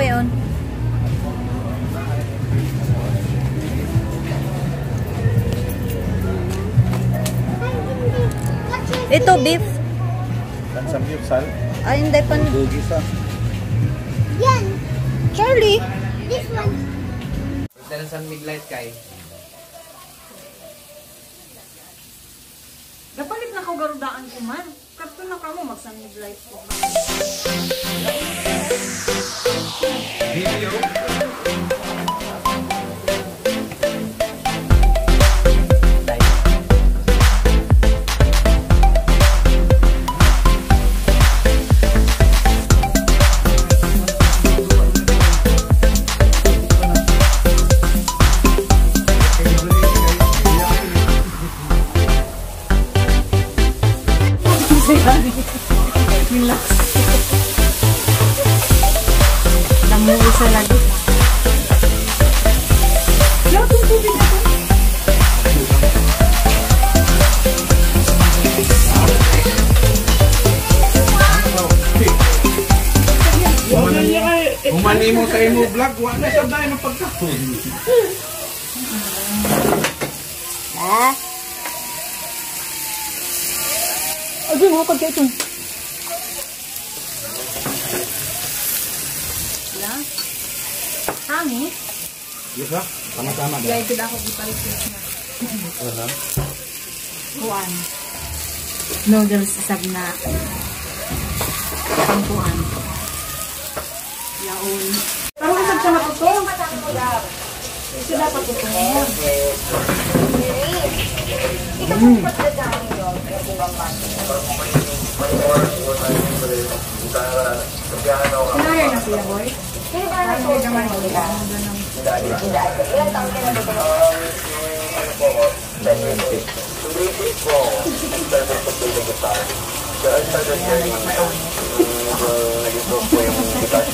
pa yun. Ito, beef. Dan samgyeopsal. Ay, hindi pa. Dugis ah. Yan. Charlie. This one. Dahil sa midlight kay. Napalit na ko garudaan ko man. Kato na ka mo, magsanid life ko. Video. Relax. Dahil ng pagkaon. Ah. Adi mo kag ito. La. Hangi. Yes ah, sama-sama dah. Gaya kita ako gipalit na. Aha. Kuan. Noodles sab na. Pangkuan. Yaon. Parang isab siya matutong. Isa dapat tutong. Sinaya na siya, boy. Parang hindi naman nila.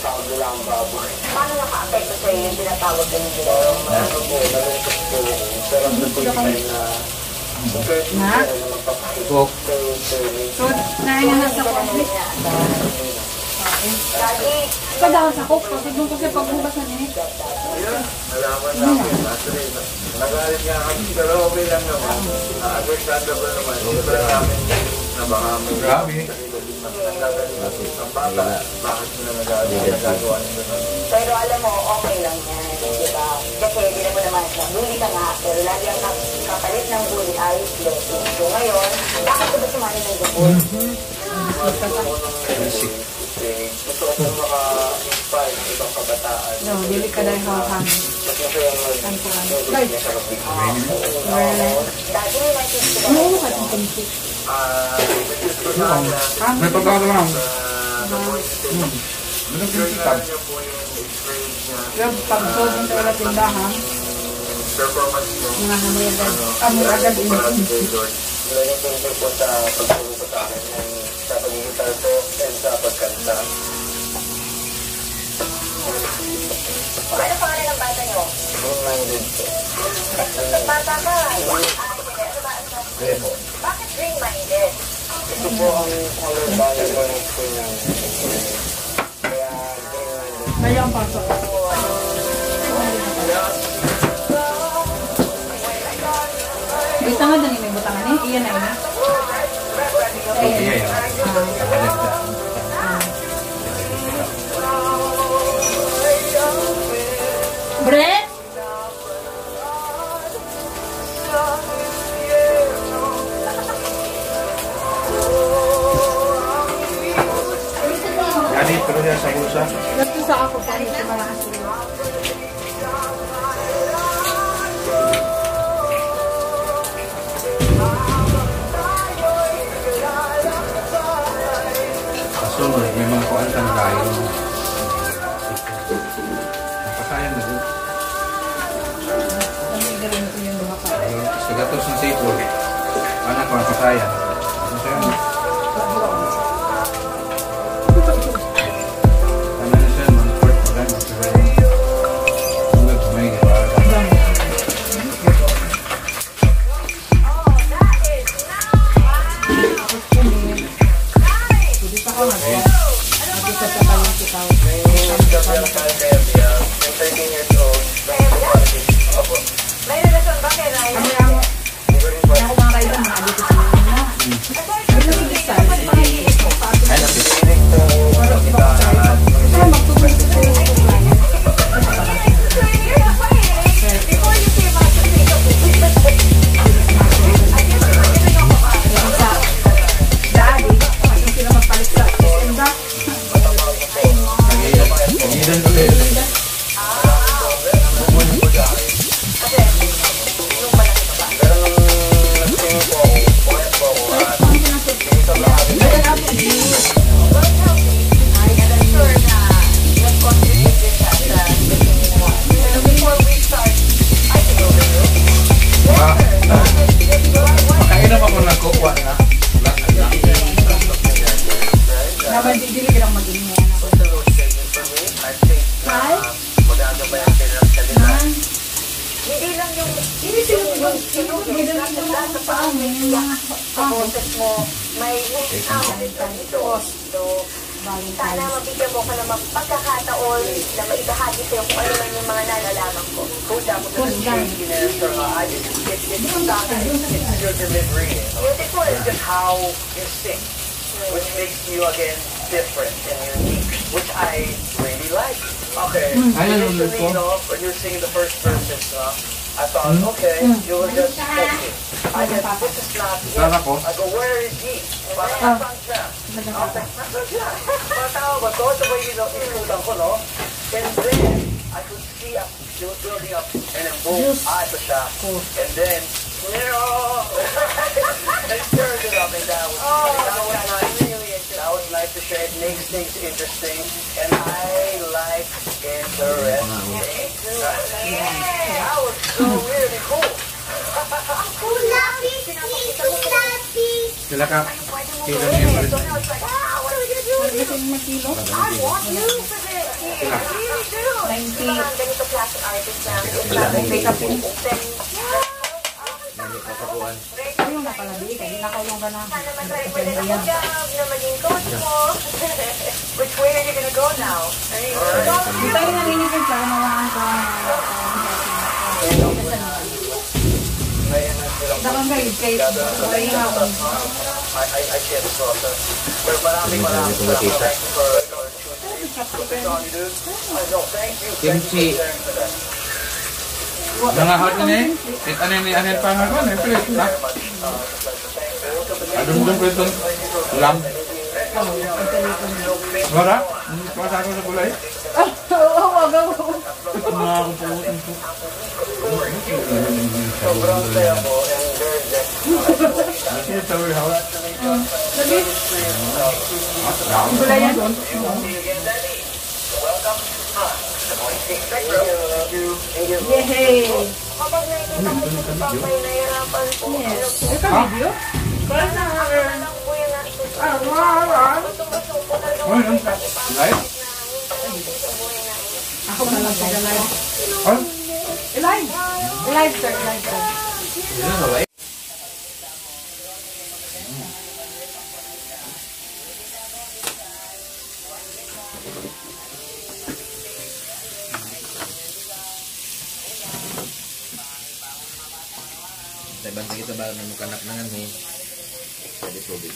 Madidindi. Paano naka-apekto sa iyo yung tinatawag ng Na? Cook. So, nain na sa coffee. Lagi, Pagdaw sa coke, kasi doon kasi pagbukas na niya. Nalaman namin, actually, nagalit nga kami, pero okay lang naman. Uh, understandable naman. Kasi lang namin na baka may Grabe. Ang bata, bakit sila nagalit, nagagawa nun. pero alam mo, okay lang yan. Di ba? Kasi hindi mo naman siya. Bully ka nga, pero lagi ang kap- kapalit ng bully ay blessing. So ngayon, bakit ka ba sumali ng gabon? Gusto ko pong maka-inspire ng ibang kabataan. No, dili ka dahil hawak Kasi kasi ang Ang kuhan. niya sa kapit. Dati may message ko ba? Ano ka itong ko kanya, May pagkaon lang. Ano yung po yung. Yung pag-sold ng wala tindahan, mga namoy agad, amoy agad. Talagang tungkol po sa pagtulong po sa akin ng sa pag-iitar po and sa pagkanta. Ano pangalan ng bata niyo? Green-minded po. Bata ka. Ang? Bakit green-minded? Ito po ang color balance ko ng school namin. Kaya. Ngayon pasok. Bita nga dali may butangan eh. Iyan na yun. Okay, yeah. Brett! Kuwan kang dahil. Napasayang na doon. Kami galing ito yung mga ka. Sa gatos ng sipol, anak ko ang pasayang. Ano Hindi lang yung Hindi. May dala ka lang sa paa. Boses mo, may out ito. So, sana mabigyan mo ng mga pagkakataon na maibahagi sa'yo kung ano man yung mga nalalaman ko. Coach, ako sa shakiness or uh, I just, it, it's your. Beautiful. It's just how you sing, which makes you again different and unique, which I really like. Okay, Ayun, initially, po. you know, when you were singing the first verses, uh, I thought, okay, you were just smoking. I guess this is not Sana it. I go, where is he? Parang nasaan siya? Okay, nasaan siya? Parang tao ba to? Sabay dito, inutan ko, no? And then, I could see uh, she was building up, and then boom, ah, ito siya. And then, I turned it up, and that was, that was nice. That was nice to share. It makes things interesting, and I like interesting. Yeah, that was so really cool. Sila ka. Kilo niya pa rin. I want you for this. I really do. Mga ganito klaseng artist na Makeup yun. open. Ayun na pala. Hindi na kayo yung masaya mo din ako job na maging coach mo. Which way are you gonna go now? Hindi tayo narinig para mawaan ko. Dakang guys, kay Ay, nga ako. I, I, I share the process. Pero maraming maraming salamat for, Kimchi. Mga hot ni eh. Ano ni anen pa nga ko, eh, please. Ha? Adong dong ko itong lam. Wala? Hindi pa sa ako sa kulay. Oo, wag ako. Mga ako po. Sobrang saya mo and very blessed. Kasi sa warehouse. Wala yan. See you again, Daddy. Welcome. Yehey! kapag nakikita mo si Papay nahirapan po, ano po, Ito video? yun na ito. Ah, wow! Tumasuko na Oh, yun. Live? Ako na lang sa live. Oh, Live! Live, sir. Live, sir. Sa ibang ba na makanak na nga ni. Pwede tubig.